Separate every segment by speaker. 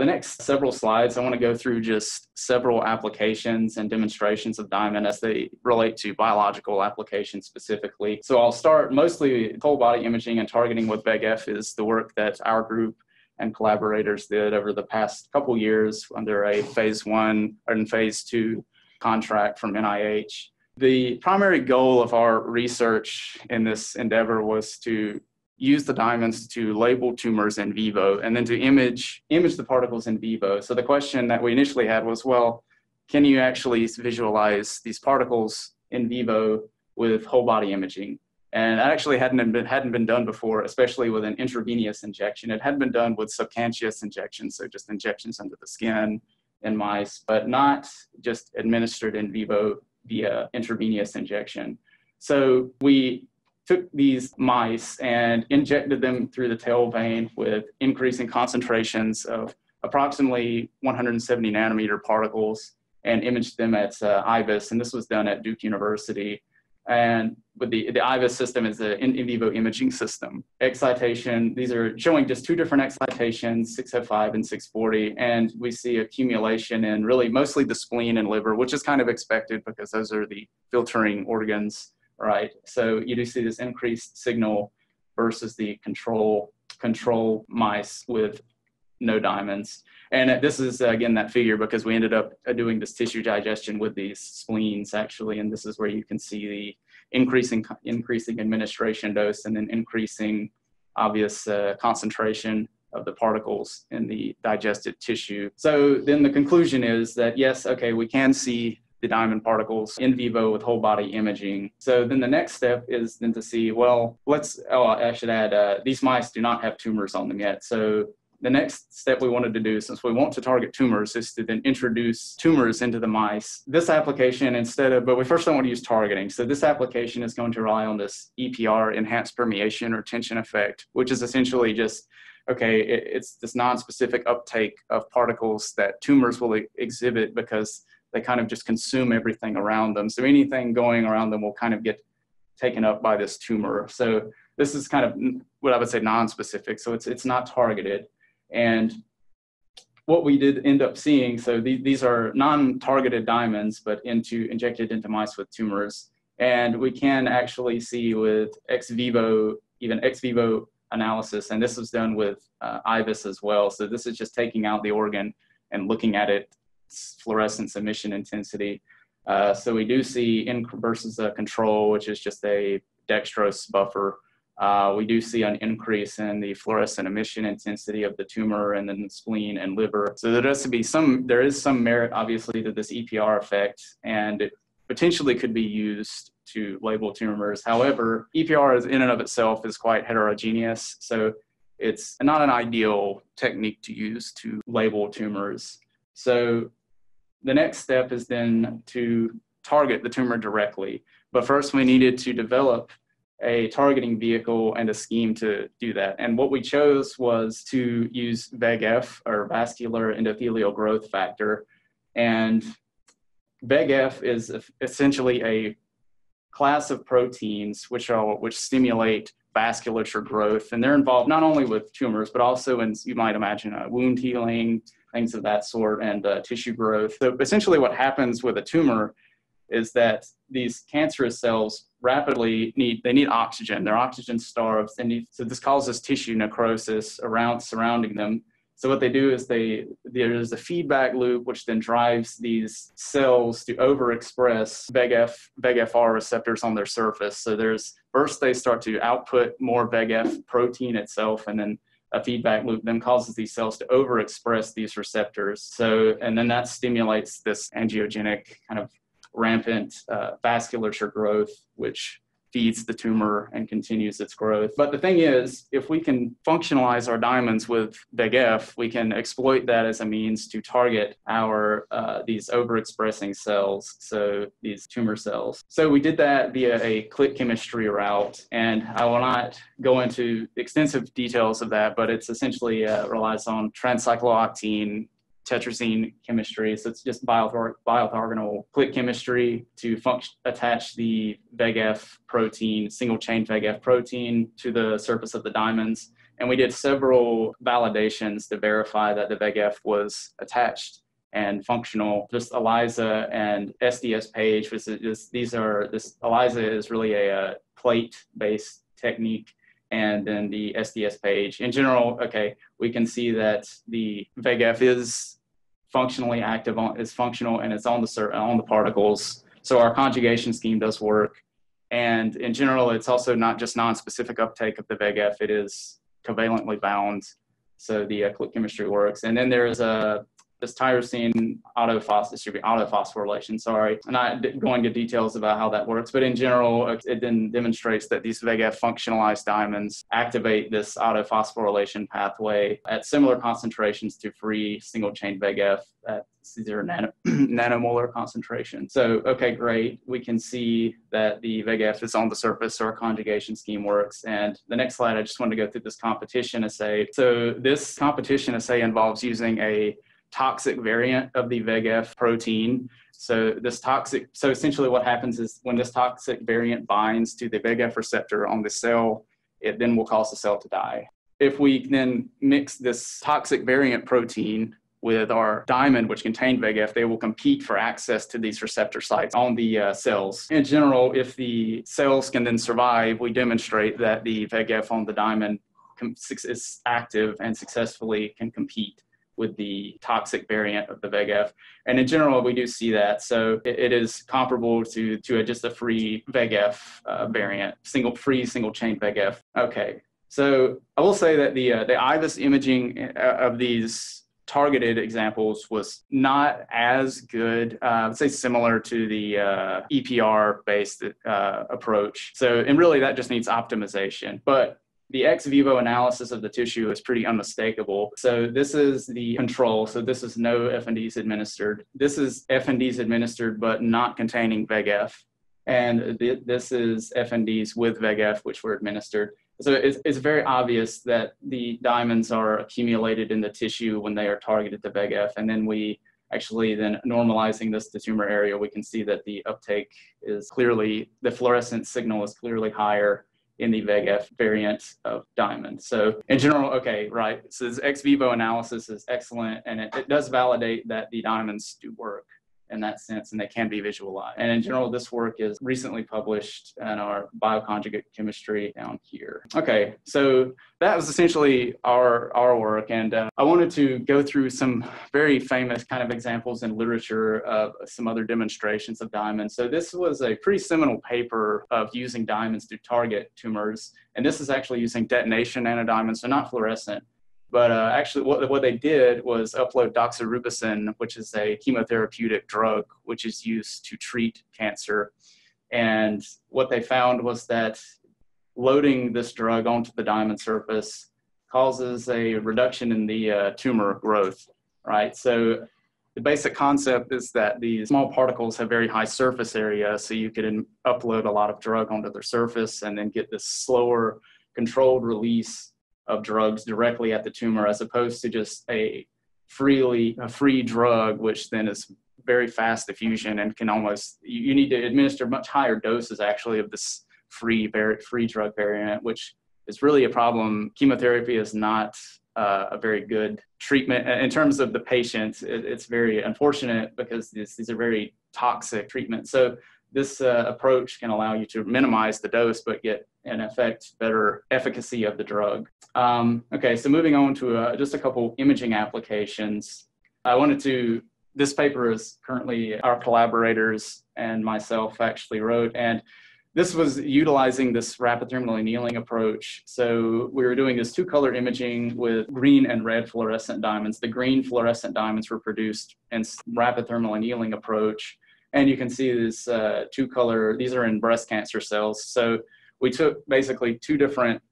Speaker 1: The next several slides, I want to go through just several applications and demonstrations of diamond as they relate to biological applications specifically. So I'll start mostly whole body imaging and targeting with VEGF is the work that our group and collaborators did over the past couple years under a phase one and phase two contract from NIH. The primary goal of our research in this endeavor was to use the diamonds to label tumors in vivo and then to image image the particles in vivo. So the question that we initially had was, well, can you actually visualize these particles in vivo with whole body imaging? And that actually hadn't been, hadn't been done before, especially with an intravenous injection. It had been done with subcutaneous injections, so just injections under the skin in mice, but not just administered in vivo via intravenous injection. So we took these mice and injected them through the tail vein with increasing concentrations of approximately 170 nanometer particles and imaged them at uh, IVIS. And this was done at Duke University. And with the, the IVIS system is an in, in vivo imaging system. Excitation, these are showing just two different excitations, 605 and 640. And we see accumulation in really mostly the spleen and liver, which is kind of expected because those are the filtering organs, right? So you do see this increased signal versus the control control mice with no diamonds. And this is, again, that figure because we ended up uh, doing this tissue digestion with these spleens, actually. And this is where you can see the increasing, increasing administration dose and then increasing obvious uh, concentration of the particles in the digested tissue. So then the conclusion is that, yes, okay, we can see the diamond particles in vivo with whole body imaging. So then the next step is then to see, well, let's, oh, I should add, uh, these mice do not have tumors on them yet. So the next step we wanted to do, since we want to target tumors, is to then introduce tumors into the mice. This application, instead of, but we first don't want to use targeting. So this application is going to rely on this EPR, enhanced permeation or tension effect, which is essentially just, okay, it, it's this non-specific uptake of particles that tumors will exhibit because they kind of just consume everything around them. So anything going around them will kind of get taken up by this tumor. So this is kind of what I would say non-specific. So it's it's not targeted. And what we did end up seeing, so the, these are non-targeted diamonds, but into injected into mice with tumors. And we can actually see with ex vivo, even ex vivo analysis, and this was done with uh, IVIS as well. So this is just taking out the organ and looking at it, fluorescence emission intensity. Uh, so we do see in versus a control, which is just a dextrose buffer uh, we do see an increase in the fluorescent emission intensity of the tumor and then the spleen and liver. So there does to be some, there is some merit obviously to this EPR effect and it potentially could be used to label tumors. However, EPR is in and of itself is quite heterogeneous. So it's not an ideal technique to use to label tumors. So the next step is then to target the tumor directly. But first we needed to develop a targeting vehicle and a scheme to do that. And what we chose was to use VEGF or vascular endothelial growth factor. And VEGF is essentially a class of proteins which are which stimulate vasculature growth and they're involved not only with tumors but also in you might imagine uh, wound healing things of that sort and uh, tissue growth. So essentially what happens with a tumor is that these cancerous cells rapidly need they need oxygen. They're oxygen starved need so this causes tissue necrosis around surrounding them. So what they do is they there's a feedback loop which then drives these cells to overexpress VEGF VEGFR receptors on their surface. So there's first they start to output more VEGF protein itself, and then a feedback loop then causes these cells to overexpress these receptors. So and then that stimulates this angiogenic kind of rampant uh, vasculature growth, which feeds the tumor and continues its growth. But the thing is, if we can functionalize our diamonds with VEGF, we can exploit that as a means to target our uh, these overexpressing cells, so these tumor cells. So we did that via a click chemistry route, and I will not go into extensive details of that, but it's essentially uh, relies on transcyclooctene tetrazine chemistry. So it's just bioorthogonal click chemistry to attach the VEGF protein, single chain VEGF protein to the surface of the diamonds. And we did several validations to verify that the VEGF was attached and functional. Just ELISA and SDS-PAGE, which is, these are, this ELISA is really a, a plate-based technique and then the SDS-PAGE. In general, okay, we can see that the VEGF is functionally active on is functional and it's on the on the particles. So our conjugation scheme does work. And in general, it's also not just non-specific uptake of the VEGF, it is covalently bound. So the uh, click chemistry works. And then there is a this tyrosine autophos- autophosphorylation, sorry. And I'm not going into details about how that works, but in general, it then demonstrates that these VEGF functionalized diamonds activate this autophosphorylation pathway at similar concentrations to free single chain VEGF at zero nano, nanomolar concentration. So, okay, great. We can see that the VEGF is on the surface, so our conjugation scheme works. And the next slide, I just wanted to go through this competition assay. So this competition assay involves using a toxic variant of the VEGF protein. So this toxic, so essentially what happens is when this toxic variant binds to the VEGF receptor on the cell, it then will cause the cell to die. If we then mix this toxic variant protein with our diamond, which contain VEGF, they will compete for access to these receptor sites on the uh, cells. In general, if the cells can then survive, we demonstrate that the VEGF on the diamond is active and successfully can compete with the toxic variant of the VEGF. And in general, we do see that. So it, it is comparable to, to a, just a free VEGF uh, variant, single free single chain VEGF. Okay. So I will say that the, uh, the IVIS imaging uh, of these targeted examples was not as good, uh, I would say similar to the uh, EPR based uh, approach. So, and really that just needs optimization. But the ex vivo analysis of the tissue is pretty unmistakable. So this is the control. So this is no FNDs administered. This is FNDs administered, but not containing VEGF. And th- this is FNDs with VEGF, which were administered. So it's, it's very obvious that the diamonds are accumulated in the tissue when they are targeted to VEGF. And then we actually then normalizing this to tumor area, we can see that the uptake is clearly, the fluorescent signal is clearly higher in the VEGF variant of diamond. So in general, okay, right. So this ex vivo analysis is excellent and it, it does validate that the diamonds do work in that sense, and they can be visualized. And in general, this work is recently published in our bioconjugate chemistry down here. Okay, so that was essentially our our work, and uh, I wanted to go through some very famous kind of examples in literature of some other demonstrations of diamonds. So this was a pretty seminal paper of using diamonds to target tumors, and this is actually using detonation nanodiamonds, so not fluorescent. But uh, actually, what, what they did was upload doxorubicin, which is a chemotherapeutic drug which is used to treat cancer. And what they found was that loading this drug onto the diamond surface causes a reduction in the uh, tumor growth, right? So the basic concept is that these small particles have very high surface area, so you could upload a lot of drug onto their surface and then get this slower controlled release of drugs directly at the tumor as opposed to just a freely a free drug which then is very fast diffusion and can almost you need to administer much higher doses actually of this free free drug variant which is really a problem. Chemotherapy is not uh, a very good treatment. In terms of the patient it, it's very unfortunate because this, these are very toxic treatments. So this uh, approach can allow you to minimize the dose but get in effect better efficacy of the drug um, okay, so moving on to uh, just a couple imaging applications. I wanted to, this paper is currently our collaborators and myself actually wrote, and this was utilizing this rapid thermal annealing approach. So we were doing this two color imaging with green and red fluorescent diamonds. The green fluorescent diamonds were produced in rapid thermal annealing approach. And you can see this uh, two color, these are in breast cancer cells. So we took basically two different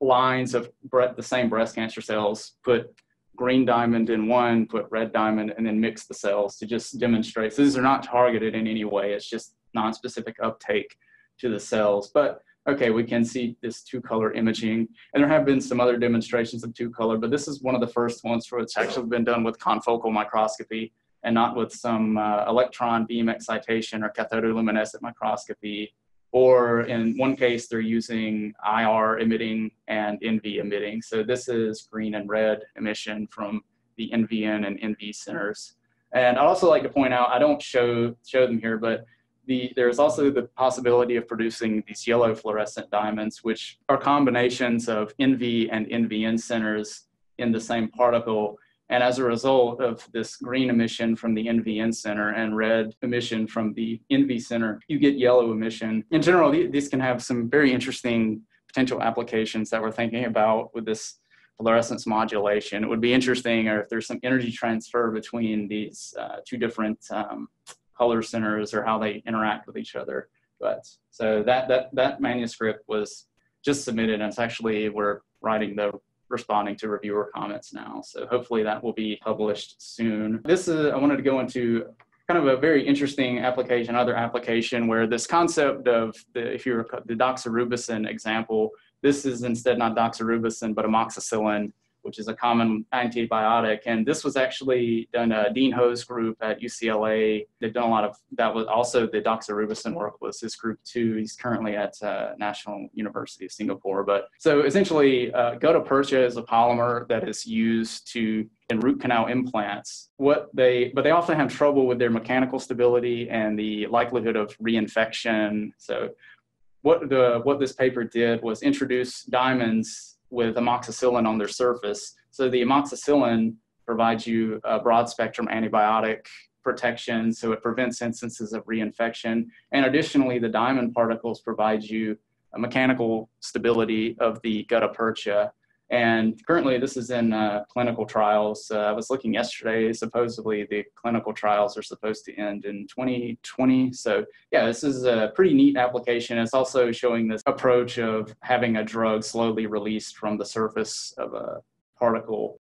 Speaker 1: lines of the same breast cancer cells, put green diamond in one, put red diamond, and then mix the cells to just demonstrate. So these are not targeted in any way. It's just non-specific uptake to the cells. But okay, we can see this two color imaging. And there have been some other demonstrations of two color, but this is one of the first ones where it's actually been done with confocal microscopy and not with some uh, electron beam excitation or cathodoluminescent microscopy or in one case, they're using IR emitting and NV emitting. So this is green and red emission from the NVN and NV centers. And I'd also like to point out, I don't show, show them here, but the, there's also the possibility of producing these yellow fluorescent diamonds, which are combinations of NV and NVN centers in the same particle. And as a result of this green emission from the NVN center and red emission from the NV center, you get yellow emission. In general, these can have some very interesting potential applications that we're thinking about with this fluorescence modulation. It would be interesting or if there's some energy transfer between these uh, two different um, color centers or how they interact with each other. But so that that that manuscript was just submitted, and it's actually we're writing the responding to reviewer comments now. So hopefully that will be published soon. This is I wanted to go into kind of a very interesting application, other application where this concept of the if you're the doxorubicin example, this is instead not doxorubicin but amoxicillin which is a common antibiotic. And this was actually done, uh, Dean Ho's group at UCLA. They've done a lot of, that was also the doxorubicin work was his group too. He's currently at uh, National University of Singapore. But so essentially, uh, gutta percha is a polymer that is used to in root canal implants. What they, but they often have trouble with their mechanical stability and the likelihood of reinfection. So what the what this paper did was introduce diamonds with amoxicillin on their surface. So the amoxicillin provides you a broad spectrum antibiotic protection, so it prevents instances of reinfection. And additionally, the diamond particles provide you a mechanical stability of the gutta percha. And currently, this is in uh, clinical trials. Uh, I was looking yesterday. Supposedly, the clinical trials are supposed to end in 2020. So, yeah, this is a pretty neat application. It's also showing this approach of having a drug slowly released from the surface of a particle